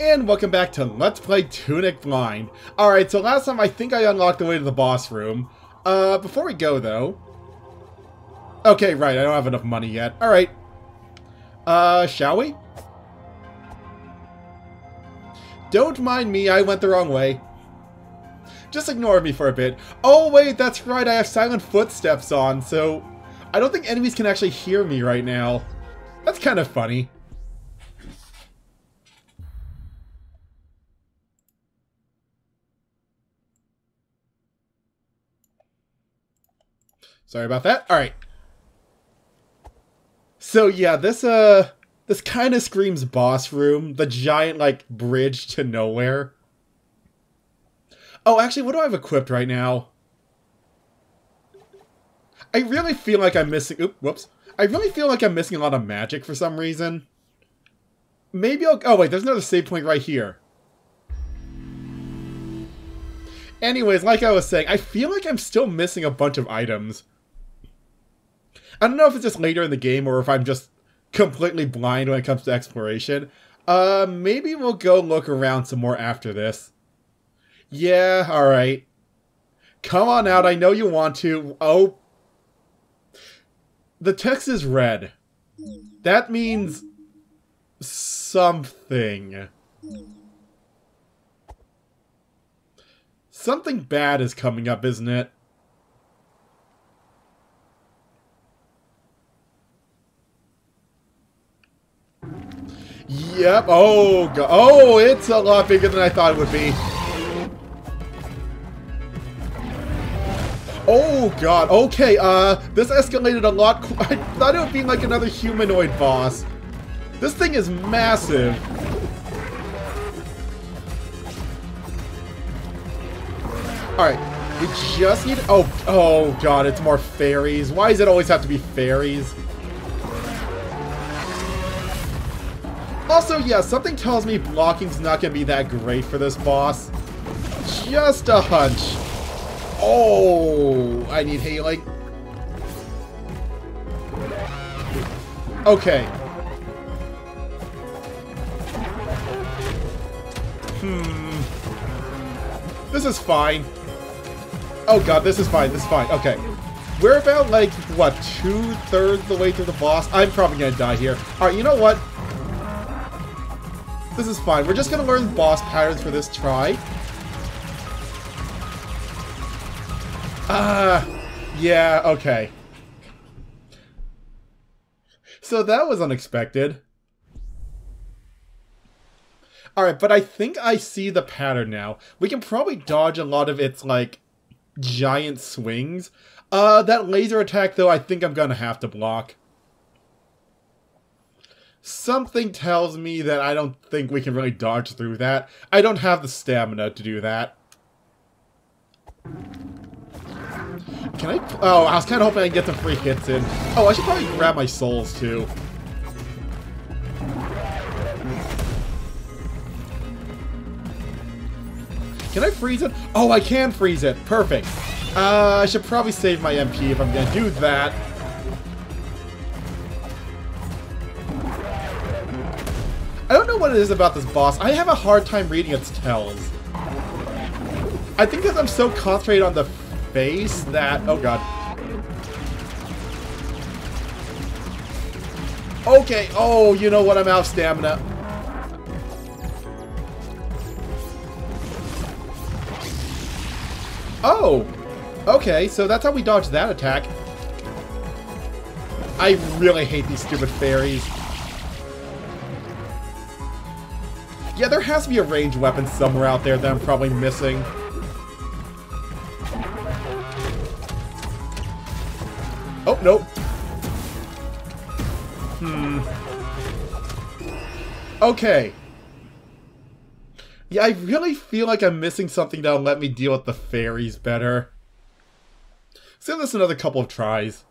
And welcome back to Let's Play Tunic Blind. Alright, so last time I think I unlocked the way to the boss room. Uh, before we go though... Okay, right, I don't have enough money yet. Alright. Uh, shall we? Don't mind me, I went the wrong way. Just ignore me for a bit. Oh wait, that's right, I have silent footsteps on, so... I don't think enemies can actually hear me right now. That's kind of funny. Sorry about that. All right. So yeah, this uh this kind of screams boss room, the giant like bridge to nowhere. Oh, actually, what do I have equipped right now? I really feel like I'm missing Oop, whoops. I really feel like I'm missing a lot of magic for some reason. Maybe I'll Oh, wait, there's another save point right here. Anyways, like I was saying, I feel like I'm still missing a bunch of items. I don't know if it's just later in the game or if I'm just completely blind when it comes to exploration. Uh, maybe we'll go look around some more after this. Yeah, alright. Come on out, I know you want to. Oh. The text is red. That means something. Something bad is coming up, isn't it? Yep. Oh, oh, it's a lot bigger than I thought it would be. Oh, God. Okay, uh, this escalated a lot. I thought it would be like another humanoid boss. This thing is massive. Alright, we just need... Oh, oh, God, it's more fairies. Why does it always have to be fairies? Also, yeah, something tells me blocking's not going to be that great for this boss. Just a hunch. Oh, I need healing. Okay. Hmm. This is fine. Oh god, this is fine, this is fine. Okay. We're about, like, what, two-thirds the way through the boss? I'm probably gonna die here. Alright, you know what? This is fine. We're just gonna learn boss patterns for this try. Ah, uh, yeah, okay. So that was unexpected. Alright, but I think I see the pattern now. We can probably dodge a lot of its, like, giant swings. Uh, that laser attack, though, I think I'm gonna have to block. Something tells me that I don't think we can really dodge through that. I don't have the stamina to do that. Can I? Oh, I was kind of hoping I'd get the free hits in. Oh, I should probably grab my souls, too. Can I freeze it? Oh, I can freeze it. Perfect. Uh, I should probably save my MP if I'm going to do that. I don't know what it is about this boss. I have a hard time reading its tells. I think because I'm so concentrated on the face that... Oh god. Okay, oh, you know what? I'm out of stamina. Oh! Okay, so that's how we dodge that attack. I really hate these stupid fairies. Yeah, there has to be a ranged weapon somewhere out there that I'm probably missing. Oh, nope. Hmm. Okay. Yeah, I really feel like I'm missing something that'll let me deal with the fairies better. Give this another couple of tries.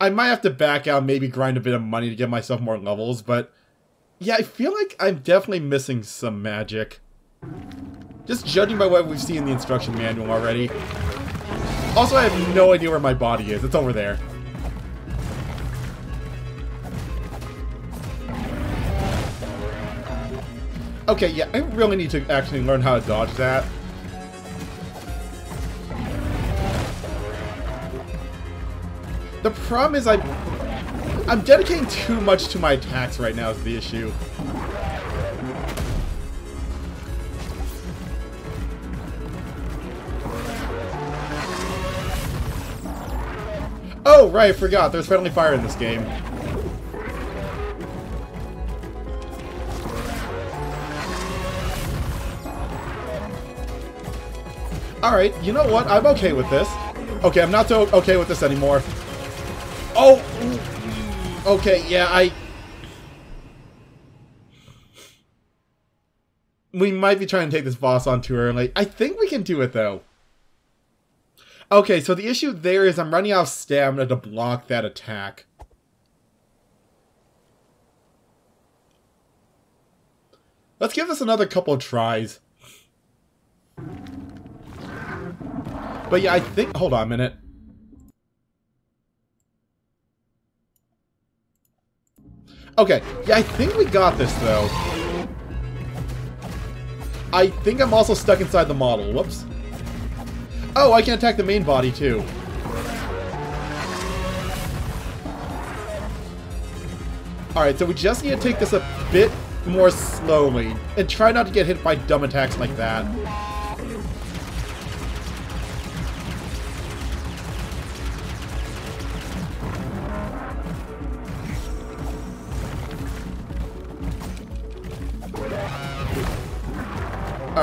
I might have to back out, maybe grind a bit of money to get myself more levels, but yeah, I feel like I'm definitely missing some magic. Just judging by what we've seen in the instruction manual already. Also, I have no idea where my body is. It's over there. Okay, yeah, I really need to actually learn how to dodge that. The problem is I... I'm dedicating too much to my attacks right now is the issue. Oh, right, I forgot. There's friendly fire in this game. Alright, you know what? I'm okay with this. Okay, I'm not so okay with this anymore. Oh! Okay, yeah, I... We might be trying to take this boss on too early. I think we can do it, though. Okay, so the issue there is I'm running out of stamina to block that attack. Let's give this another couple tries. But yeah, I think... Hold on a minute. Okay, yeah, I think we got this, though. I think I'm also stuck inside the model. Whoops. Oh, I can attack the main body, too. Alright, so we just need to take this a bit more slowly, and try not to get hit by dumb attacks like that.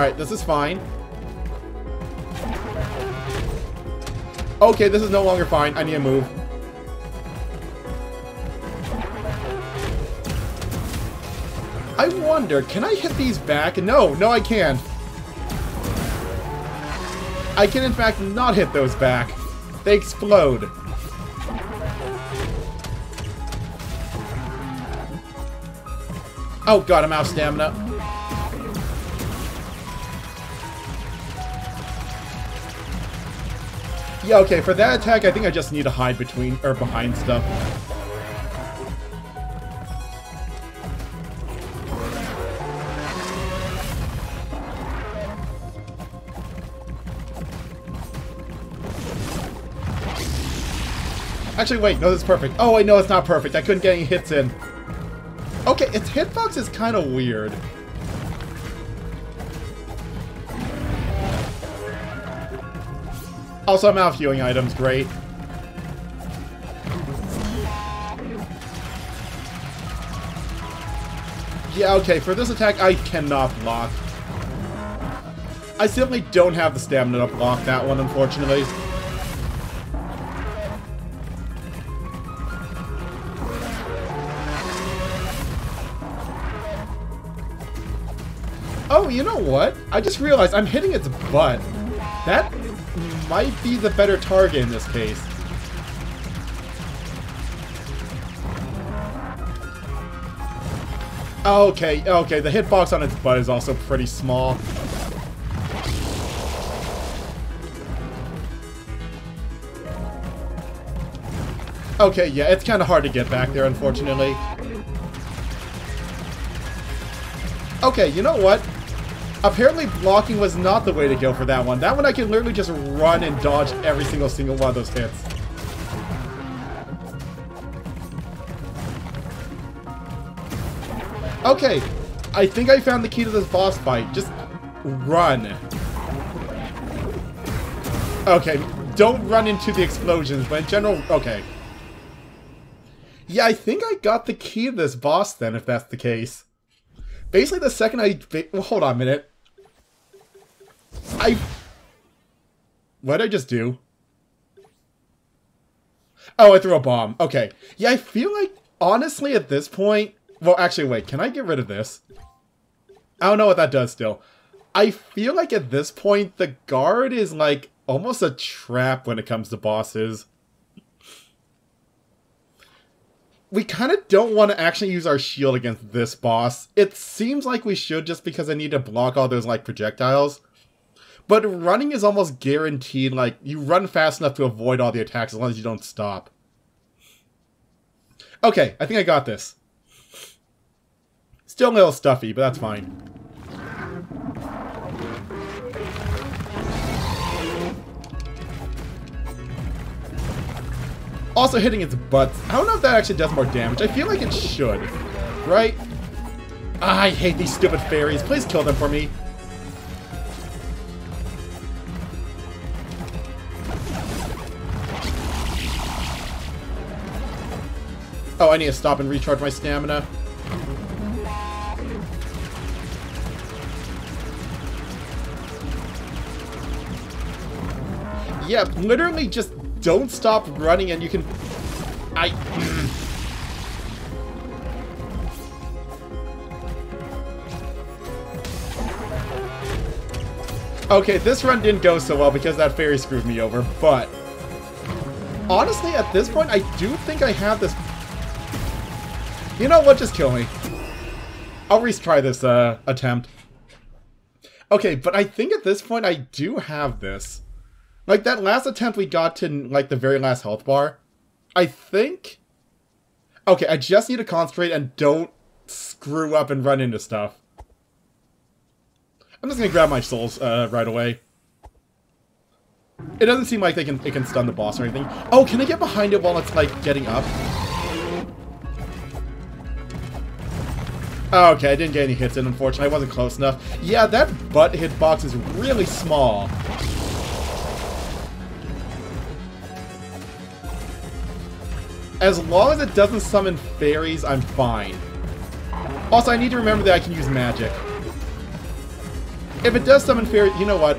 Alright, this is fine. Okay, this is no longer fine. I need to move. I wonder, can I hit these back? No, no I can't. I can in fact not hit those back. They explode. Oh god, I'm out of stamina. Yeah, okay, for that attack, I think I just need to hide between, or behind stuff. Actually, wait, no, this is perfect. Oh, wait, no, it's not perfect. I couldn't get any hits in. Okay, its hitbox is kind of weird. Also, I'm out of healing items. Great. Yeah, okay, for this attack, I cannot block. I simply don't have the stamina to block that one, unfortunately. Oh, you know what? I just realized I'm hitting its butt. That might be the better target in this case. Okay, okay, the hitbox on its butt is also pretty small. Okay, yeah, it's kind of hard to get back there, unfortunately. Okay, you know what? Apparently blocking was not the way to go for that one. That one I can literally just run and dodge every single single one of those hits. Okay, I think I found the key to this boss fight. Just run. Okay, don't run into the explosions, but in general, okay. Yeah, I think I got the key to this boss then, if that's the case. Basically, the second I... Well, hold on a minute. I... What did I just do? Oh, I threw a bomb. Okay. Yeah, I feel like, honestly, at this point... Well, actually, wait. Can I get rid of this? I don't know what that does still. I feel like at this point, the guard is, like, almost a trap when it comes to bosses. We kind of don't want to actually use our shield against this boss. It seems like we should just because I need to block all those, like, projectiles. But running is almost guaranteed. Like you run fast enough to avoid all the attacks as long as you don't stop. Okay, I think I got this. Still a little stuffy, but that's fine. Also hitting its butt. I don't know if that actually does more damage. I feel like it should, right? Ah, I hate these stupid fairies. Please kill them for me. Oh, I need to stop and recharge my stamina. Yeah, literally just don't stop running and you can... I... okay, this run didn't go so well because that fairy screwed me over, but... Honestly, at this point, I do think I have this... You know what? Just kill me. I'll retry this uh, attempt. Okay, but I think at this point I do have this. Like, that last attempt we got to, like, the very last health bar, I think... Okay, I just need to concentrate and don't screw up and run into stuff. I'm just gonna grab my souls uh, right away. It doesn't seem like they can it can stun the boss or anything. Oh, can I get behind it while it's, like, getting up? Oh, okay, I didn't get any hits in, unfortunately. I wasn't close enough. Yeah, that butt hitbox is really small. As long as it doesn't summon fairies, I'm fine. Also, I need to remember that I can use magic. If it does summon fairies, you know what?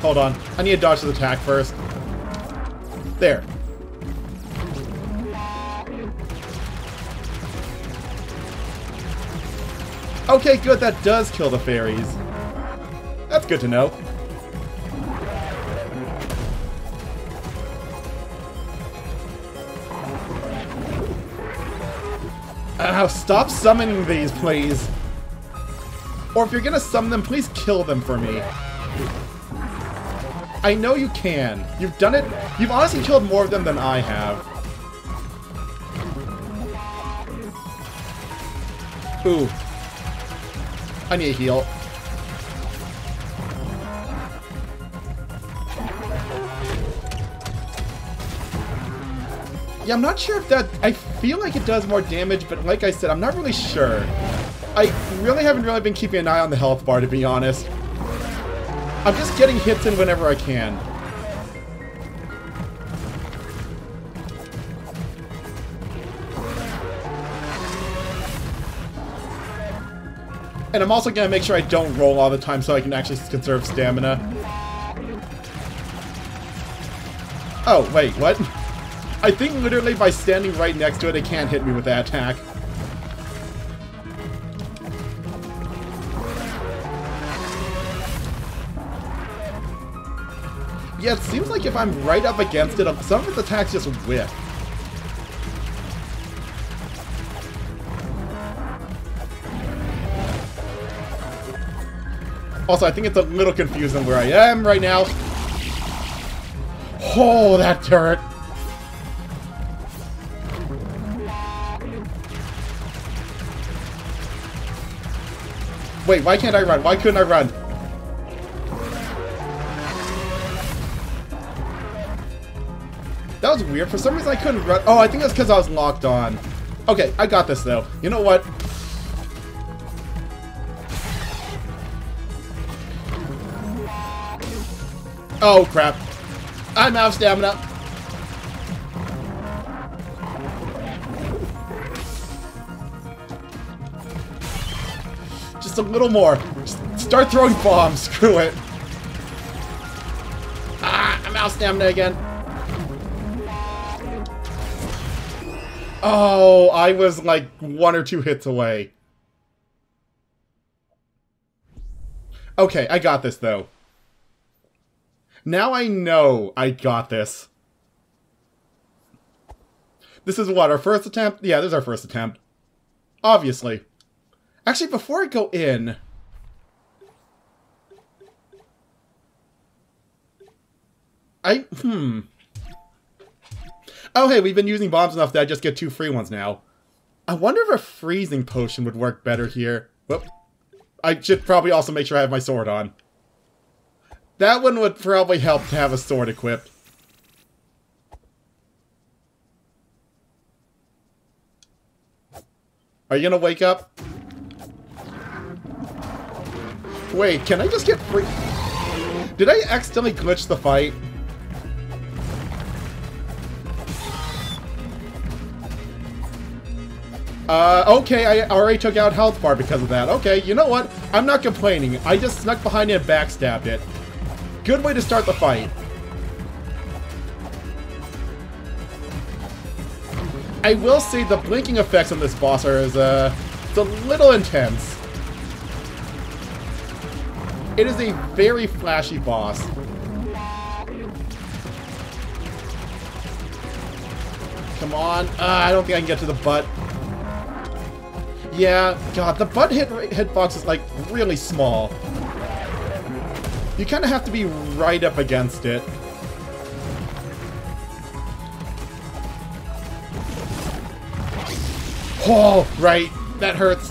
Hold on. I need to dodge his attack first. There. Okay, good. That does kill the fairies. That's good to know. Oh, stop summoning these, please. Or if you're gonna summon them, please kill them for me. I know you can. You've done it. You've honestly killed more of them than I have. Ooh. I need a heal. Yeah, I'm not sure if that... I feel like it does more damage, but like I said, I'm not really sure. I really haven't really been keeping an eye on the health bar, to be honest. I'm just getting hits in whenever I can. And I'm also going to make sure I don't roll all the time so I can actually conserve stamina. Oh, wait, what? I think literally by standing right next to it, it can't hit me with that attack. Yeah, it seems like if I'm right up against it, some of its attacks just whiff. Also, I think it's a little confusing where I am right now. Oh, that turret! Wait, why can't I run? Why couldn't I run? That was weird. For some reason I couldn't run. Oh, I think that's because I was locked on. Okay, I got this though. You know what? Oh, crap. I'm out of stamina. Just a little more. Just start throwing bombs. Screw it. Ah, I'm out of stamina again. Oh, I was like one or two hits away. Okay, I got this though. Now I know I got this. This is what, our first attempt? Yeah, this is our first attempt. Obviously. Actually, before I go in... I... Hmm... Oh, hey, we've been using bombs enough that I just get two free ones now. I wonder if a freezing potion would work better here. Whoop. I should probably also make sure I have my sword on. That one would probably help to have a sword equipped. Are you gonna wake up? Wait, can I just get free? Did I accidentally glitch the fight? Uh, okay, I already took out health bar because of that. Okay, you know what? I'm not complaining. I just snuck behind it and backstabbed it. Good way to start the fight. I will say the blinking effects on this boss are is, uh, it's a little intense. It is a very flashy boss. Come on. Uh, I don't think I can get to the butt. Yeah, God, the butt hit hitbox is, like, really small. You kind of have to be right up against it. Oh, right. That hurts.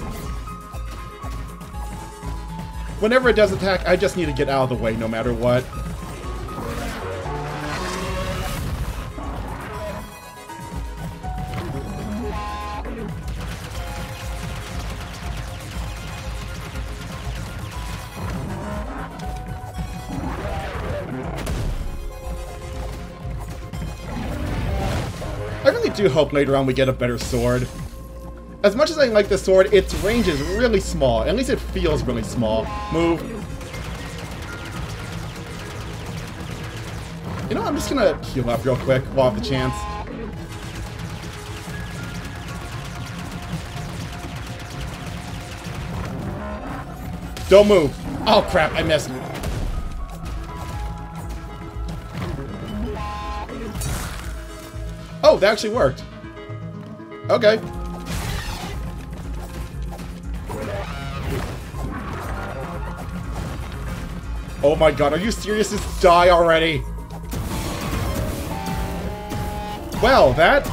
Whenever it does attack, I just need to get out of the way no matter what. Hope later on we get a better sword. As much as I like the sword, its range is really small. At least it feels really small. Move. You know, I'm just gonna heal up real quick while I have the chance. Don't move. Oh crap, I missed. Oh, that actually worked. Okay. Oh my god, are you serious? Just die already! Well, that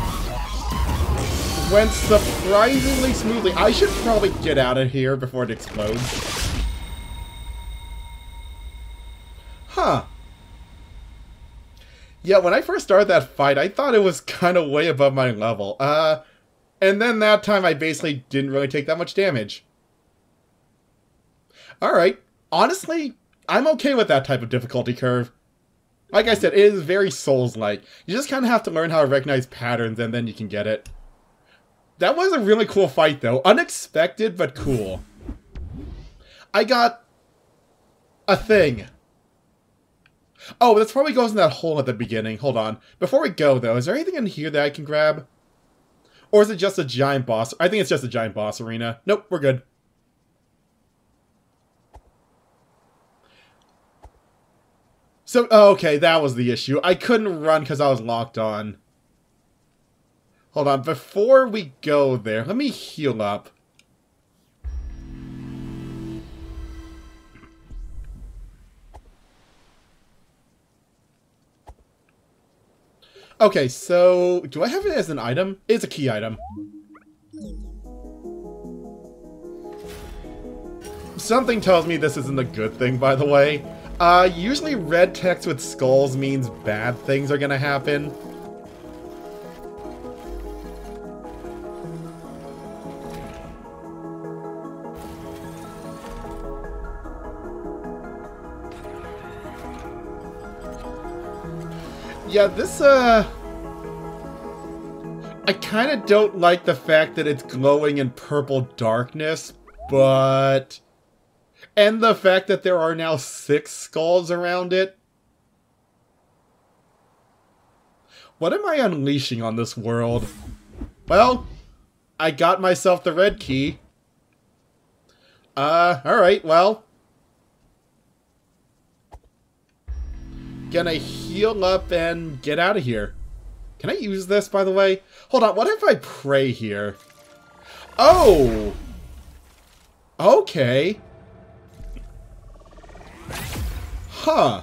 went surprisingly smoothly. I should probably get out of here before it explodes. Huh. Yeah, when I first started that fight, I thought it was kind of way above my level. Uh, and then that time I basically didn't really take that much damage. Alright. Honestly, I'm okay with that type of difficulty curve. Like I said, it is very Souls-like. You just kind of have to learn how to recognize patterns and then you can get it. That was a really cool fight though. Unexpected, but cool. I got a thing. Oh, this probably goes in that hole at the beginning. Hold on. Before we go, though, is there anything in here that I can grab? Or is it just a giant boss? I think it's just a giant boss arena. Nope, we're good. So, oh, okay, that was the issue. I couldn't run because I was locked on. Hold on, before we go there, let me heal up. Okay, so do I have it as an item? It's a key item. Something tells me this isn't a good thing, by the way. Uh, usually red text with skulls means bad things are gonna happen. Yeah, this, uh... I kind of don't like the fact that it's glowing in purple darkness, but... And the fact that there are now six skulls around it. What am I unleashing on this world? Well, I got myself the red key. Uh, alright, well... Gonna heal up and get out of here. Can I use this, by the way? Hold on, what if I pray here? Oh! Okay. Huh.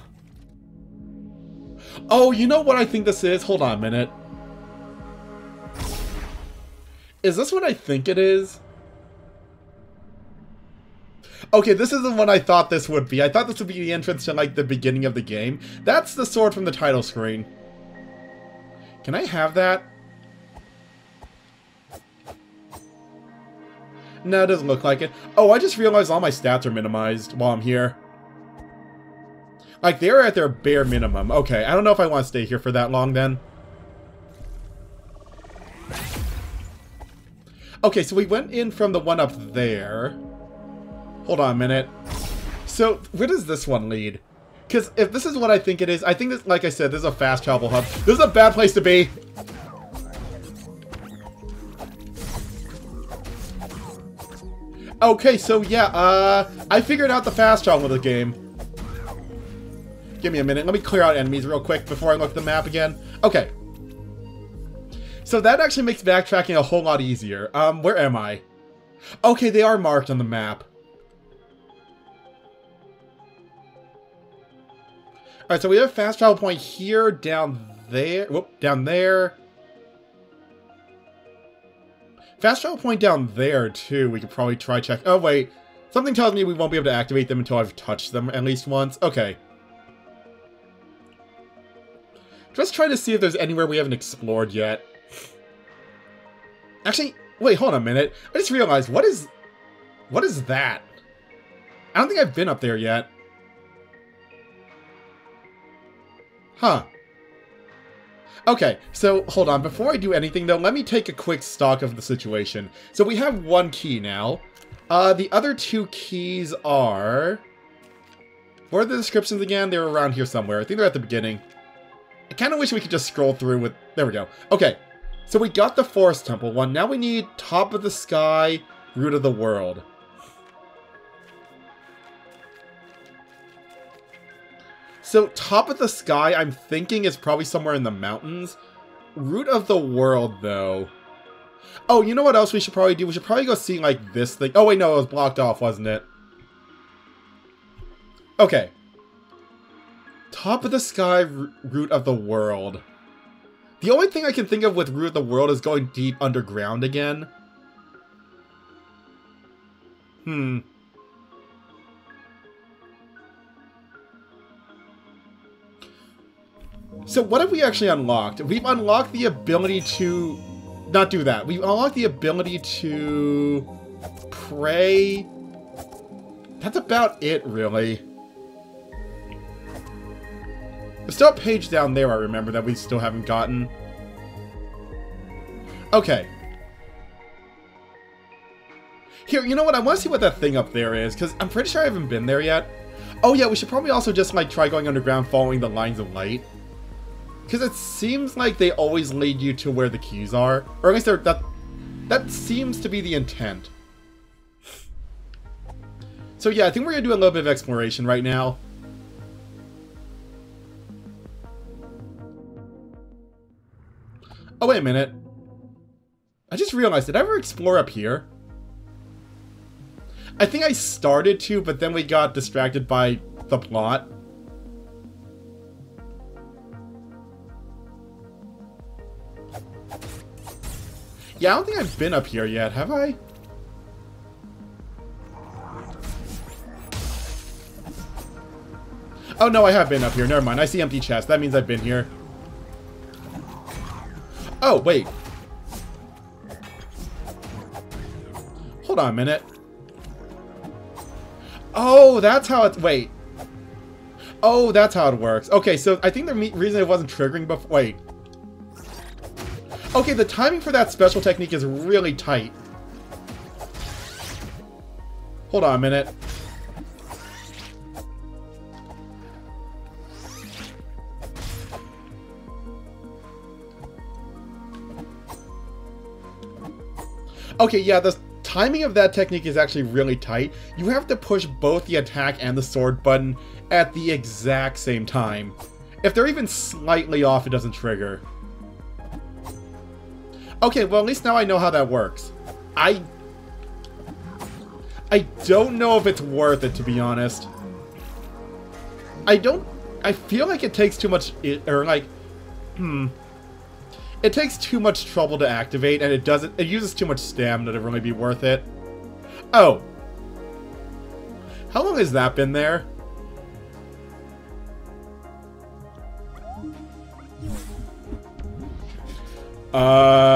Oh, you know what I think this is? Hold on a minute. Is this what I think it is? Okay, this isn't what I thought this would be. I thought this would be the entrance to, like, the beginning of the game. That's the sword from the title screen. Can I have that? No, it doesn't look like it. Oh, I just realized all my stats are minimized while I'm here. Like, they're at their bare minimum. Okay, I don't know if I want to stay here for that long, then. Okay, so we went in from the one up there. Hold on a minute. So, where does this one lead? Because if this is what I think it is, I think this, like I said, this is a fast travel hub. This is a bad place to be. Okay, so yeah, uh, I figured out the fast travel of the game. Give me a minute. Let me clear out enemies real quick before I look at the map again. Okay. So that actually makes backtracking a whole lot easier. Um, where am I? Okay, they are marked on the map. Alright, so we have fast travel point here, down there, whoop, down there. Fast travel point down there, too, we could probably try check. Oh, wait. Something tells me we won't be able to activate them until I've touched them at least once. Okay. Just try to see if there's anywhere we haven't explored yet. Actually, wait, hold on a minute. I just realized, what is... What is that? I don't think I've been up there yet. Huh. Okay, so hold on. Before I do anything, though, let me take a quick stock of the situation. So we have one key now. Uh, the other two keys are... What are the descriptions again? They're around here somewhere. I think they're at the beginning. I kind of wish we could just scroll through with... There we go. Okay, so we got the Forest Temple one. Now we need Top of the Sky, Root of the World. So Top of the Sky, I'm thinking is probably somewhere in the mountains. Root of the World, though. Oh, you know what else we should probably do? We should probably go see, like, this thing. Oh, wait, no, it was blocked off, wasn't it? Okay. Top of the Sky, Root of the World. The only thing I can think of with Root of the World is going deep underground again. Hmm. So what have we actually unlocked? We've unlocked the ability to... Not do that. We've unlocked the ability to... Pray... That's about it, really. There's still a page down there, I remember, that we still haven't gotten. Okay. Here, you know what? I want to see what that thing up there is, because I'm pretty sure I haven't been there yet. Oh yeah, we should probably also just, like, try going underground following the lines of light. Because it seems like they always lead you to where the keys are. Or at least that, that seems to be the intent. So yeah, I think we're going to do a little bit of exploration right now. Oh, wait a minute. I just realized, did I ever explore up here? I think I started to, but then we got distracted by the plot. Yeah, I don't think I've been up here yet, have I? Oh, no, I have been up here. Never mind. I see empty chest. That means I've been here. Oh, wait. Hold on a minute. Oh, that's how it's... Wait. Oh, that's how it works. Okay, so I think the reason it wasn't triggering before... Wait. Okay, the timing for that special technique is really tight. Hold on a minute. Okay, yeah, the timing of that technique is actually really tight. You have to push both the attack and the sword button at the exact same time. If they're even slightly off, it doesn't trigger. Okay, well at least now I know how that works. I... I don't know if it's worth it, to be honest. I don't... I feel like it takes too much... Or like... Hmm... It takes too much trouble to activate, and it doesn't... It uses too much stamina to really be worth it. Oh. How long has that been there? Uh,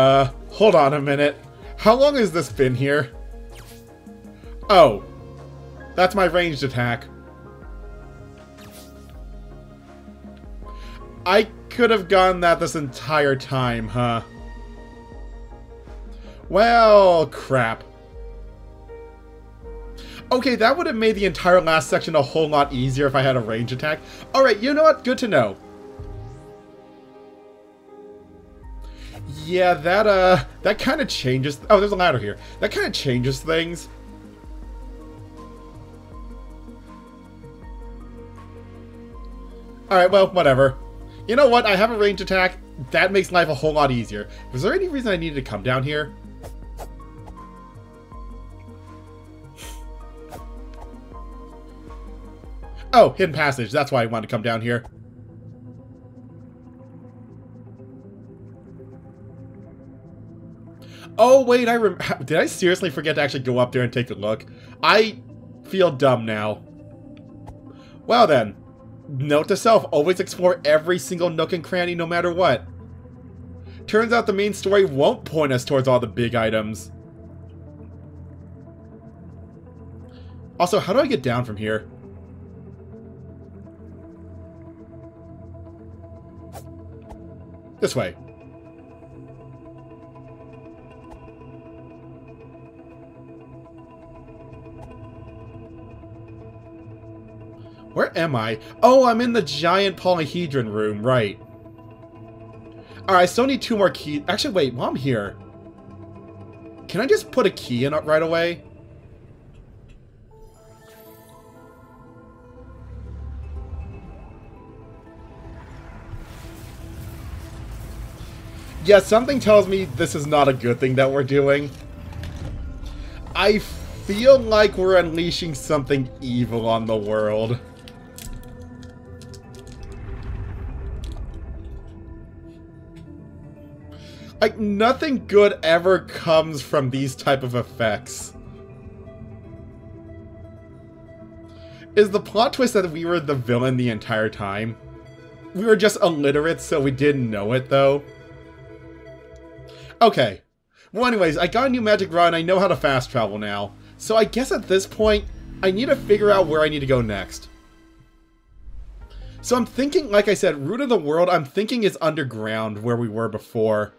hold on a minute. How long has this been here? Oh, that's my ranged attack. I could have gone that this entire time, huh? Well, crap. Okay, that would have made the entire last section a whole lot easier if I had a range attack. Alright, you know what? Good to know. Yeah, that, uh, that kind of changes... Oh, there's a ladder here. That kind of changes things. Alright, well, whatever. You know what? I have a range attack. That makes life a whole lot easier. Was there any reason I needed to come down here? Oh, hidden passage. That's why I wanted to come down here. Oh, wait, I rem Did I seriously forget to actually go up there and take a look? I feel dumb now. Well then, note to self, always explore every single nook and cranny no matter what. Turns out the main story won't point us towards all the big items. Also, how do I get down from here? This way. Where am I? Oh, I'm in the giant polyhedron room, right. Alright, I still need two more keys. Actually, wait, while I'm here, can I just put a key in right away? Yeah, something tells me this is not a good thing that we're doing. I feel like we're unleashing something evil on the world. Like, nothing good ever comes from these type of effects. Is the plot twist that we were the villain the entire time? We were just illiterate, so we didn't know it, though. Okay. Well, anyways, I got a new magic rod I know how to fast travel now. So I guess at this point, I need to figure out where I need to go next. So I'm thinking, like I said, Root of the World, I'm thinking is underground where we were before.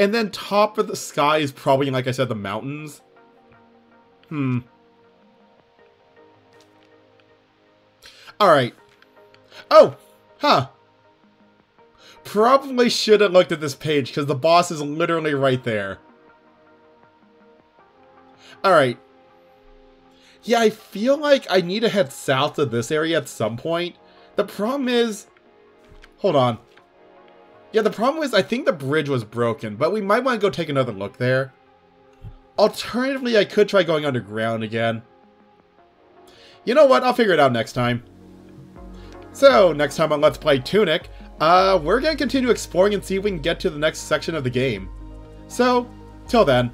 And then top of the sky is probably, like I said, the mountains. Hmm. Alright. Oh! Huh. Probably should have looked at this page, because the boss is literally right there. Alright. Yeah, I feel like I need to head south of this area at some point. The problem is... Hold on. Yeah, the problem is I think the bridge was broken, but we might want to go take another look there. Alternatively, I could try going underground again. You know what? I'll figure it out next time. So, next time on Let's Play Tunic, uh, we're going to continue exploring and see if we can get to the next section of the game. So, till then,